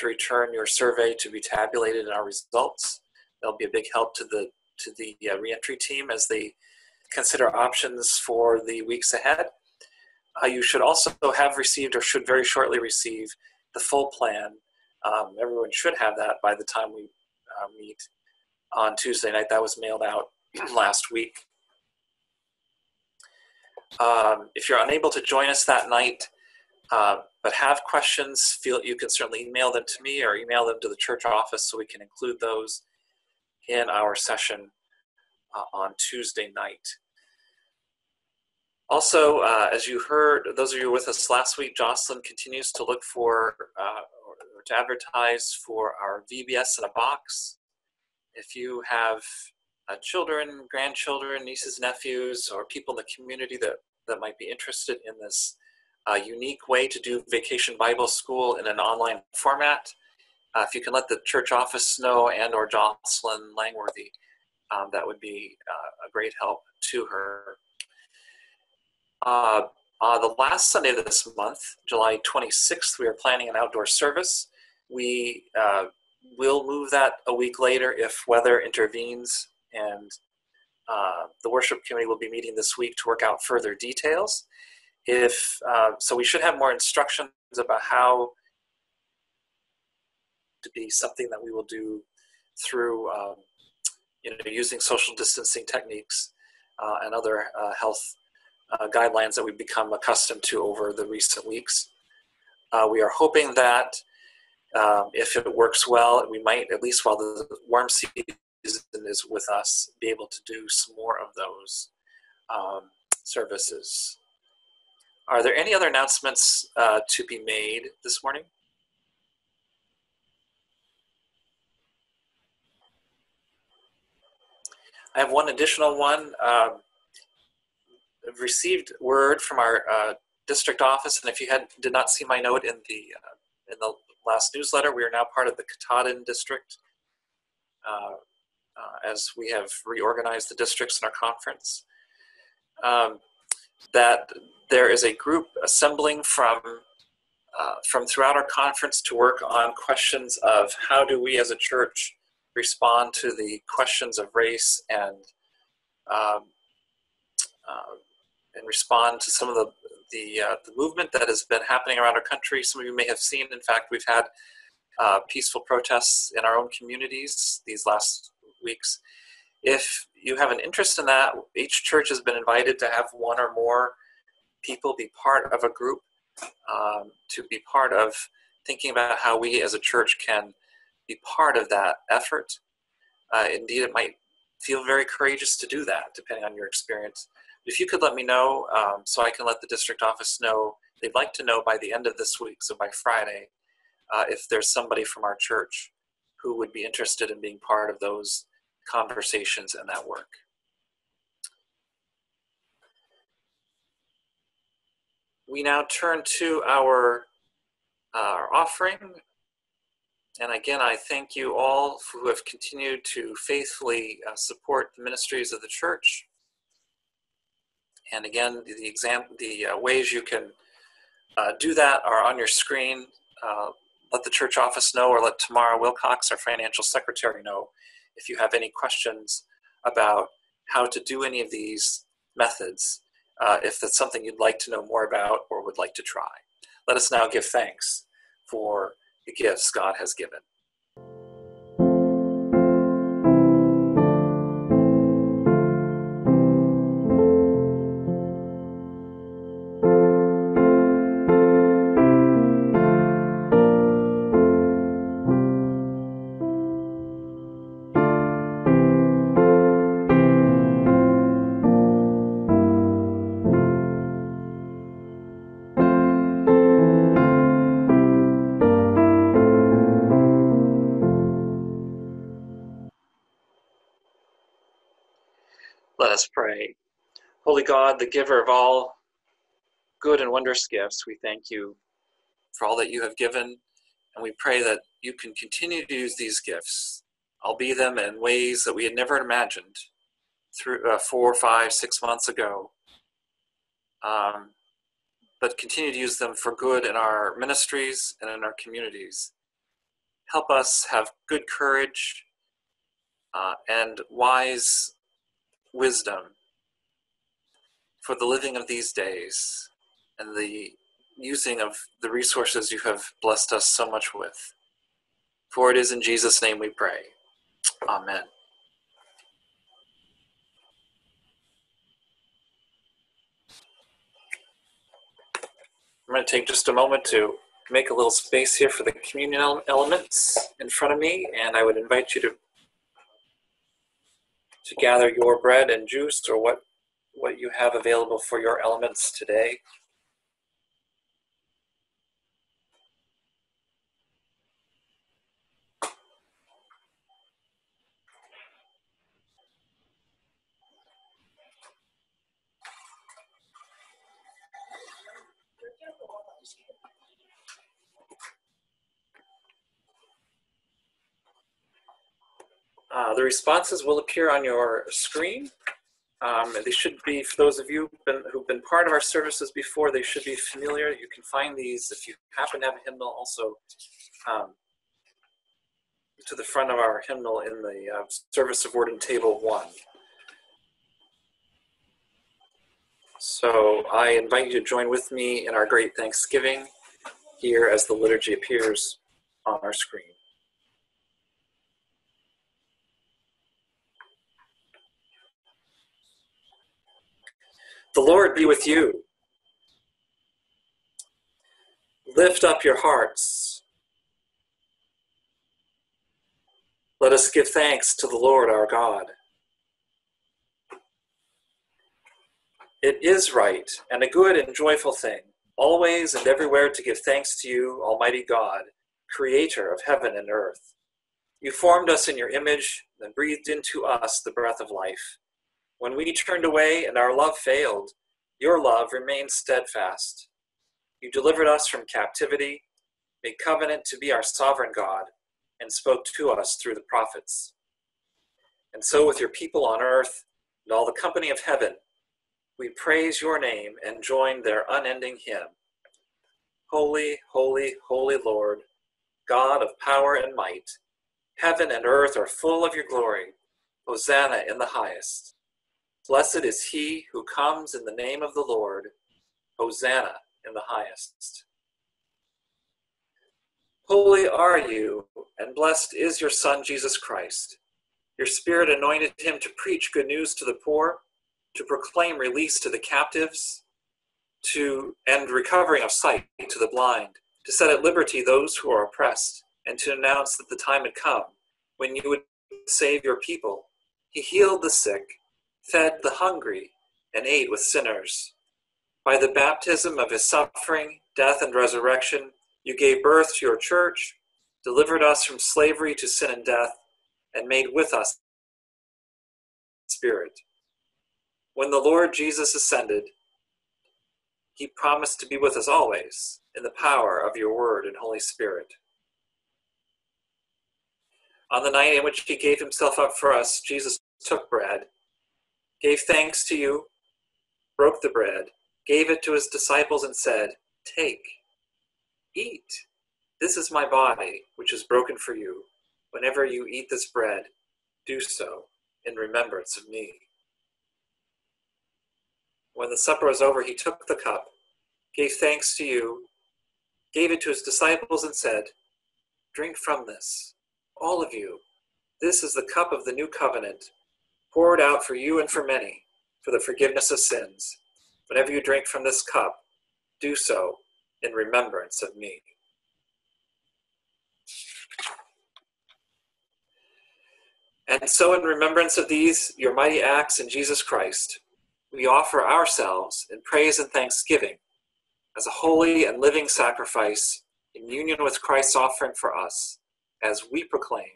to return your survey to be tabulated in our results. That'll be a big help to the to the uh, reentry team as they consider options for the weeks ahead. Uh, you should also have received or should very shortly receive the full plan. Um, everyone should have that by the time we uh, meet on Tuesday night. That was mailed out last week. Um, if you're unable to join us that night, uh, but have questions, feel you can certainly email them to me or email them to the church office so we can include those in our session uh, on Tuesday night. Also, uh, as you heard, those of you with us last week, Jocelyn continues to look for uh, or, to advertise for our VBS in a box. If you have uh, children, grandchildren, nieces, nephews, or people in the community that, that might be interested in this uh, unique way to do Vacation Bible School in an online format, uh, if you can let the church office know and or Jocelyn Langworthy, um, that would be uh, a great help to her. Uh, uh, the last Sunday of this month, July 26th, we are planning an outdoor service. We uh, will move that a week later if weather intervenes, and uh, the worship committee will be meeting this week to work out further details. If uh, so, we should have more instructions about how to be something that we will do through, um, you know, using social distancing techniques uh, and other uh, health uh, guidelines that we've become accustomed to over the recent weeks. Uh, we are hoping that um, if it works well, we might, at least while the warm season is with us, be able to do some more of those um, services. Are there any other announcements uh, to be made this morning? I have one additional one. Um, I've received word from our uh, district office, and if you had did not see my note in the uh, in the last newsletter, we are now part of the Katahdin district, uh, uh, as we have reorganized the districts in our conference. Um, that there is a group assembling from uh, from throughout our conference to work on questions of how do we as a church respond to the questions of race and um, uh, and respond to some of the the, uh, the movement that has been happening around our country. Some of you may have seen, in fact, we've had uh, peaceful protests in our own communities these last weeks. If you have an interest in that, each church has been invited to have one or more people be part of a group, um, to be part of thinking about how we as a church can be part of that effort. Uh, indeed, it might feel very courageous to do that, depending on your experience. If you could let me know, um, so I can let the district office know, they'd like to know by the end of this week, so by Friday, uh, if there's somebody from our church who would be interested in being part of those conversations and that work. We now turn to our, uh, our offering. And again, I thank you all who have continued to faithfully uh, support the ministries of the church. And again, the exam, the uh, ways you can uh, do that are on your screen. Uh, let the church office know or let Tamara Wilcox, our financial secretary, know if you have any questions about how to do any of these methods, uh, if that's something you'd like to know more about or would like to try. Let us now give thanks for the gifts God has given. Us pray. Holy God, the giver of all good and wondrous gifts, we thank you for all that you have given, and we pray that you can continue to use these gifts, albeit them in ways that we had never imagined through uh, four, five, six months ago. Um, but continue to use them for good in our ministries and in our communities. Help us have good courage uh, and wise wisdom for the living of these days and the using of the resources you have blessed us so much with. For it is in Jesus' name we pray. Amen. I'm going to take just a moment to make a little space here for the communion elements in front of me, and I would invite you to to gather your bread and juice or what what you have available for your elements today. Uh, the responses will appear on your screen. Um, they should be, for those of you who've been, who've been, part of our services before, they should be familiar. You can find these if you happen to have a hymnal also um, to the front of our hymnal in the uh, Service of Word and Table 1. So I invite you to join with me in our great Thanksgiving here as the liturgy appears on our screen. The Lord be with you. Lift up your hearts. Let us give thanks to the Lord our God. It is right and a good and joyful thing, always and everywhere to give thanks to you, Almighty God, Creator of heaven and earth. You formed us in your image and breathed into us the breath of life. When we turned away and our love failed, your love remained steadfast. You delivered us from captivity, made covenant to be our sovereign God, and spoke to us through the prophets. And so, with your people on earth and all the company of heaven, we praise your name and join their unending hymn. Holy, holy, holy Lord, God of power and might, heaven and earth are full of your glory. Hosanna in the highest. Blessed is he who comes in the name of the Lord. Hosanna in the highest. Holy are you, and blessed is your Son, Jesus Christ. Your Spirit anointed him to preach good news to the poor, to proclaim release to the captives, to end recovering of sight to the blind, to set at liberty those who are oppressed, and to announce that the time had come when you would save your people. He healed the sick fed the hungry, and ate with sinners. By the baptism of his suffering, death, and resurrection, you gave birth to your church, delivered us from slavery to sin and death, and made with us Spirit. When the Lord Jesus ascended, he promised to be with us always in the power of your word and Holy Spirit. On the night in which he gave himself up for us, Jesus took bread gave thanks to you, broke the bread, gave it to his disciples, and said, Take, eat. This is my body, which is broken for you. Whenever you eat this bread, do so in remembrance of me. When the supper was over, he took the cup, gave thanks to you, gave it to his disciples, and said, Drink from this, all of you. This is the cup of the new covenant poured out for you and for many for the forgiveness of sins. Whenever you drink from this cup, do so in remembrance of me. And so, in remembrance of these, your mighty acts in Jesus Christ, we offer ourselves in praise and thanksgiving as a holy and living sacrifice in union with Christ's offering for us as we proclaim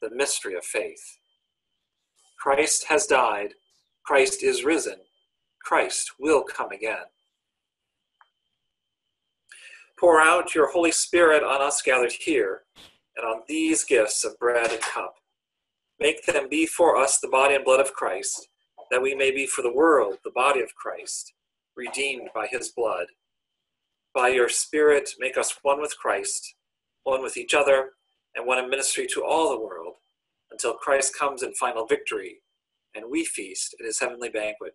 the mystery of faith. Christ has died. Christ is risen. Christ will come again. Pour out your Holy Spirit on us gathered here and on these gifts of bread and cup. Make them be for us the body and blood of Christ, that we may be for the world the body of Christ, redeemed by his blood. By your Spirit, make us one with Christ, one with each other, and one in ministry to all the world until Christ comes in final victory and we feast at his heavenly banquet.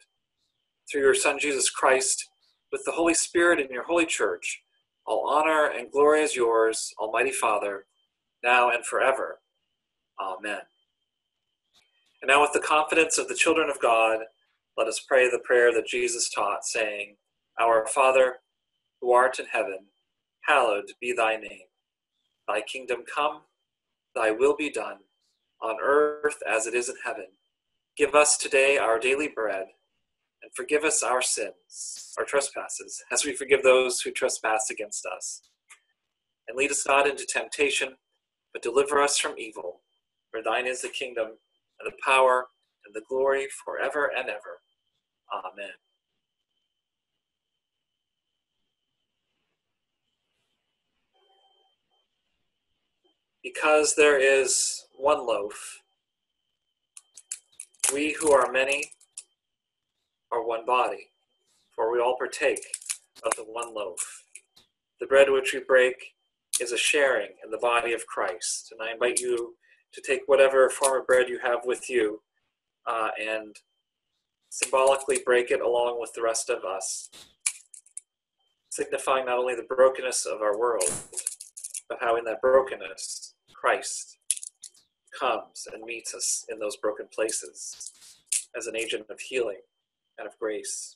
Through your Son, Jesus Christ, with the Holy Spirit in your holy church, All honor and glory is yours, Almighty Father, now and forever. Amen. And now, with the confidence of the children of God, let us pray the prayer that Jesus taught, saying, Our Father, who art in heaven, hallowed be thy name. Thy kingdom come, thy will be done, on earth as it is in heaven. Give us today our daily bread, and forgive us our sins, our trespasses, as we forgive those who trespass against us. And lead us not into temptation, but deliver us from evil. For thine is the kingdom, and the power, and the glory forever and ever. Amen. Because there is one loaf, we who are many are one body, for we all partake of the one loaf. The bread which we break is a sharing in the body of Christ. And I invite you to take whatever form of bread you have with you uh, and symbolically break it along with the rest of us, signifying not only the brokenness of our world, but how in that brokenness, Christ comes and meets us in those broken places as an agent of healing and of grace.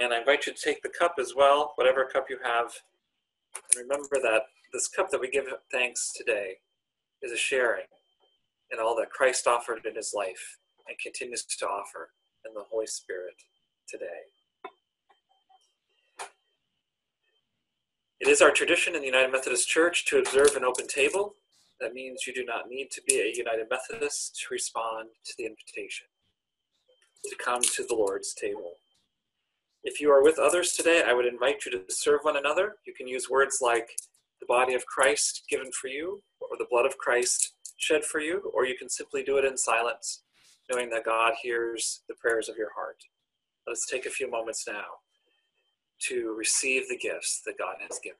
And I invite you to take the cup as well, whatever cup you have. And remember that this cup that we give thanks today is a sharing in all that Christ offered in his life and continues to offer in the Holy Spirit today. It is our tradition in the United Methodist Church to observe an open table. That means you do not need to be a United Methodist to respond to the invitation to come to the Lord's table. If you are with others today, I would invite you to serve one another. You can use words like the body of Christ given for you, or the blood of Christ shed for you, or you can simply do it in silence, knowing that God hears the prayers of your heart. Let us take a few moments now to receive the gifts that God has given.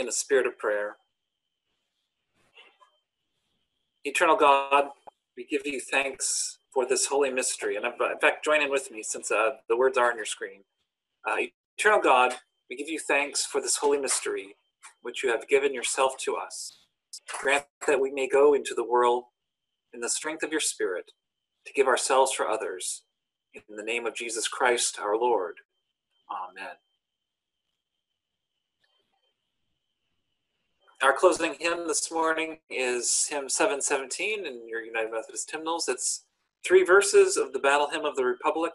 In a spirit of prayer. Eternal God, we give you thanks for this holy mystery. And in fact, join in with me since uh, the words are on your screen. Uh, Eternal God, we give you thanks for this holy mystery, which you have given yourself to us. Grant that we may go into the world in the strength of your Spirit to give ourselves for others, In the name of Jesus Christ our Lord. Amen. Our closing hymn this morning is hymn 717 in your United Methodist hymnals. It's three verses of the Battle Hymn of the Republic,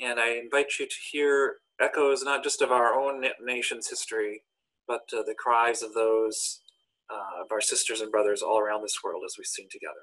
and I invite you to hear echoes not just of our own nation's history, but uh, the cries of those uh, of our sisters and brothers all around this world as we sing together.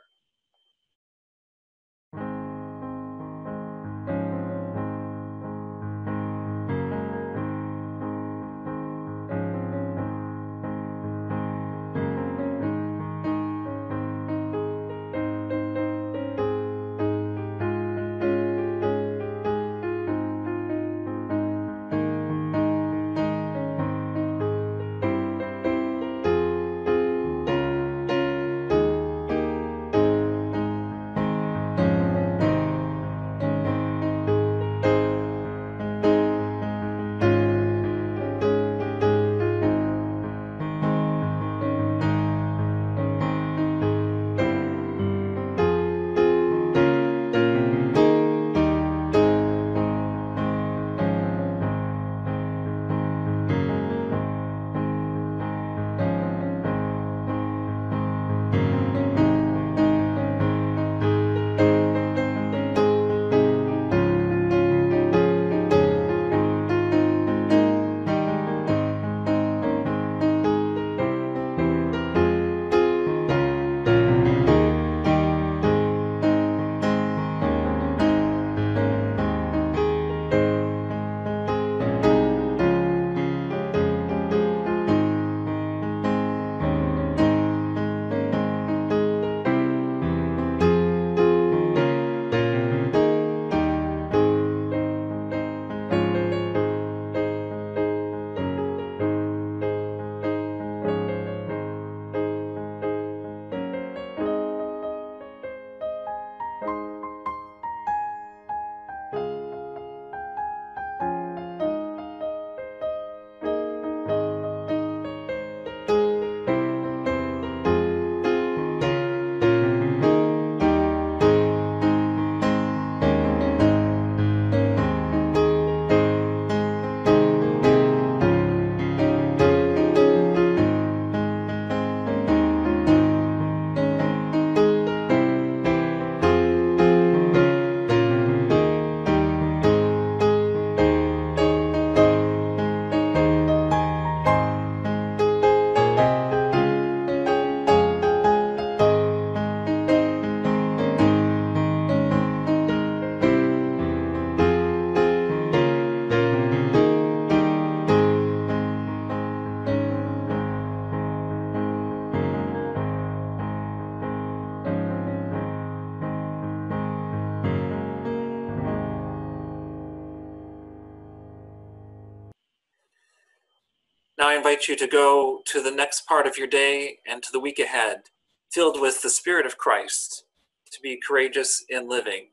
You to go to the next part of your day and to the week ahead, filled with the Spirit of Christ, to be courageous in living,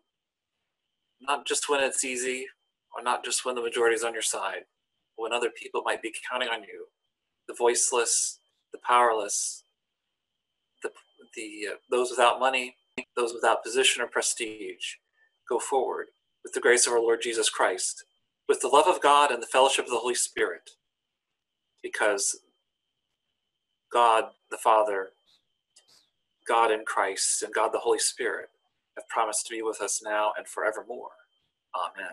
not just when it's easy, or not just when the majority is on your side, but when other people might be counting on you, the voiceless, the powerless, the, the uh, those without money, those without position or prestige. Go forward with the grace of our Lord Jesus Christ, with the love of God and the fellowship of the Holy Spirit because God the Father, God in Christ, and God the Holy Spirit have promised to be with us now and forevermore. Amen.